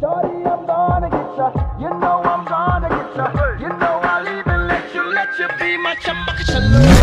Shorty, I'm gonna get ya. You know I'm gonna get ya. You know I'll even let you, let you be my chammak challo.